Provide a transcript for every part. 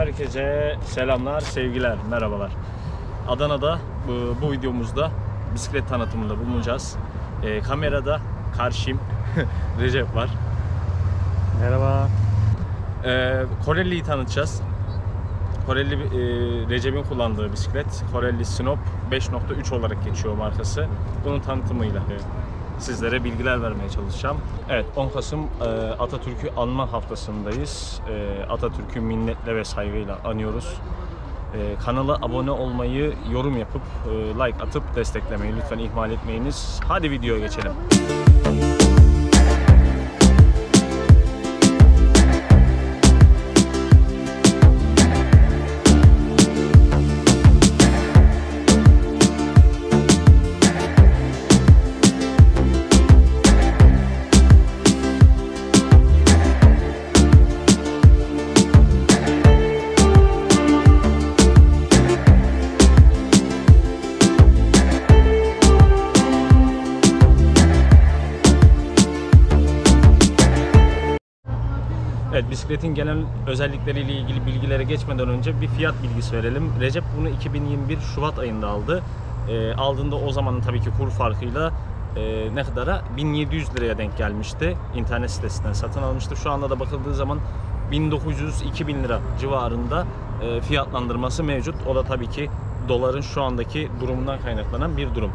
Herkese selamlar, sevgiler, merhabalar. Adana'da bu, bu videomuzda bisiklet tanıtımında bulunacağız. Ee, kamerada karşım Recep var. Merhaba. Ee, Corelli'yi tanıtacağız. Corelli e, Recep'in kullandığı bisiklet. Corelli Sinop 5.3 olarak geçiyor markası. Bunun tanıtımıyla e, sizlere bilgiler vermeye çalışacağım. Evet 10 Kasım e, Atatürk'ü anma haftasındayız. E, Atatürk'ü minnetle ve saygıyla anıyoruz. E, kanala abone olmayı, yorum yapıp like atıp desteklemeyi lütfen ihmal etmeyiniz. Hadi videoya geçelim. Evet bisikletin genel özellikleriyle ilgili bilgilere geçmeden önce bir fiyat bilgisi verelim. Recep bunu 2021 Şubat ayında aldı. E, aldığında o zamanın tabii ki kur farkıyla e, ne kadara 1700 liraya denk gelmişti. İnternet sitesinden satın almıştı. Şu anda da bakıldığı zaman 1900-2000 lira civarında e, fiyatlandırması mevcut. O da tabii ki doların şu andaki durumundan kaynaklanan bir durum.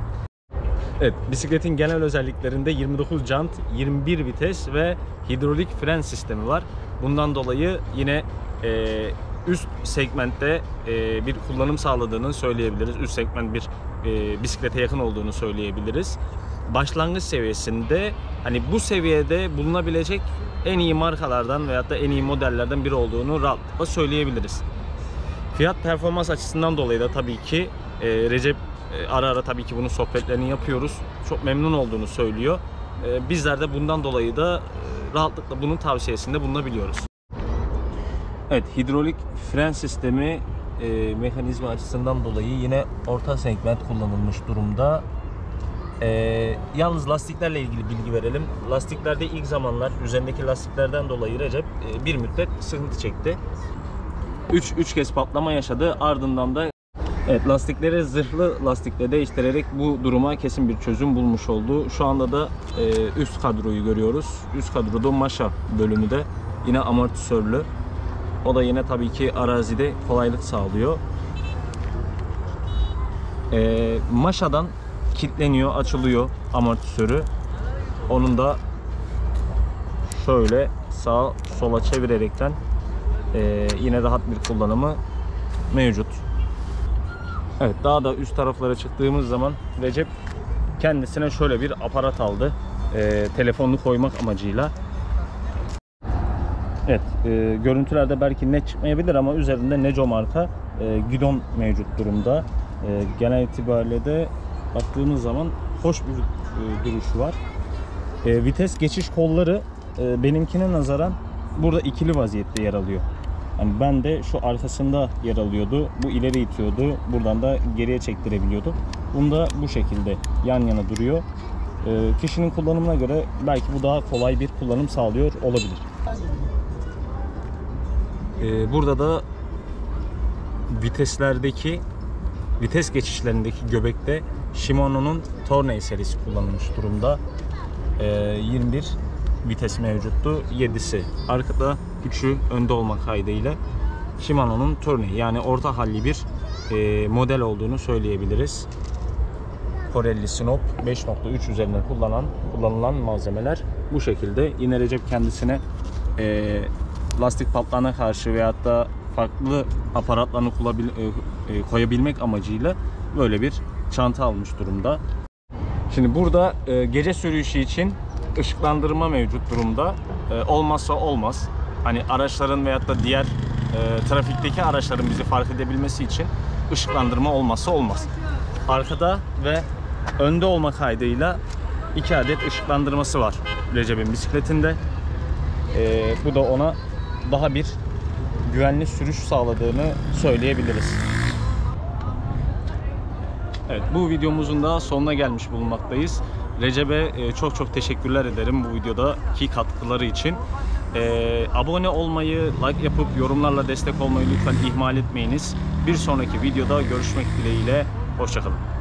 Evet, bisikletin genel özelliklerinde 29 jant, 21 vites ve hidrolik fren sistemi var. Bundan dolayı yine e, üst segmentte e, bir kullanım sağladığını söyleyebiliriz. Üst segment bir e, bisiklete yakın olduğunu söyleyebiliriz. Başlangıç seviyesinde hani bu seviyede bulunabilecek en iyi markalardan veyahut da en iyi modellerden biri olduğunu rahatlıkla söyleyebiliriz. Fiyat performans açısından dolayı da tabii ki e, Recep ara ara tabii ki bunun sohbetlerini yapıyoruz. Çok memnun olduğunu söylüyor. E, bizler de bundan dolayı da e, rahatlıkla bunun tavsiyesinde bulunabiliyoruz. Evet, hidrolik fren sistemi e, mekanizma açısından dolayı yine orta segment kullanılmış durumda. E, yalnız lastiklerle ilgili bilgi verelim. Lastiklerde ilk zamanlar üzerindeki lastiklerden dolayı Recep e, bir müddet sıkıntı çekti. 3 3 kez patlama yaşadı. Ardından da Evet lastikleri zırhlı lastikle değiştirerek bu duruma kesin bir çözüm bulmuş oldu. Şu anda da e, üst kadroyu görüyoruz. Üst kadroda Maşa bölümü de yine amortisörlü. O da yine tabii ki arazide kolaylık sağlıyor. E, Maşa'dan kilitleniyor, açılıyor amortisörü. Onun da şöyle sağa sola çevirerekten e, yine rahat bir kullanımı mevcut. Evet daha da üst taraflara çıktığımız zaman Recep kendisine şöyle bir aparat aldı. Ee, telefonunu koymak amacıyla. Evet e, görüntülerde belki net çıkmayabilir ama üzerinde Neco marka e, gidon mevcut durumda. E, genel itibariyle de baktığımız zaman hoş bir e, duruşu var. E, vites geçiş kolları e, benimkine nazaran burada ikili vaziyette yer alıyor. Yani ben de şu arkasında yer alıyordu. Bu ileri itiyordu. Buradan da geriye çektirebiliyordu. Bunda bu şekilde yan yana duruyor. Ee, kişinin kullanımına göre belki bu daha kolay bir kullanım sağlıyor olabilir. Ee, burada da viteslerdeki vites geçişlerindeki göbekte Shimano'nun Tourney serisi kullanılmış durumda. Ee, 21 vites mevcuttu. 7'si arkada, 3'ü önde olmak kaydıyla Shimano'nun Tourney yani orta halli bir e, model olduğunu söyleyebiliriz. Corelli Sinop 5.3 üzerinde kullanan kullanılan malzemeler bu şekilde. Yine Recep kendisine e, lastik patlağına karşı veyahut da farklı aparatlarını e, e, koyabilmek amacıyla böyle bir çanta almış durumda. Şimdi burada e, gece sürüşü için ışıklandırma mevcut durumda. E, olmazsa olmaz. Hani araçların veyahut da diğer e, trafikteki araçların bizi fark edebilmesi için ışıklandırma olmazsa olmaz. Arkada ve önde olma kaydıyla iki adet ışıklandırması var Recep'in bisikletinde. E, bu da ona daha bir güvenli sürüş sağladığını söyleyebiliriz. Evet bu videomuzun da sonuna gelmiş bulunmaktayız. Recep'e e, çok çok teşekkürler ederim bu videodaki katkıları için. Ee, abone olmayı, like yapıp yorumlarla destek olmayı lütfen ihmal etmeyiniz. Bir sonraki videoda görüşmek dileğiyle. Hoşçakalın.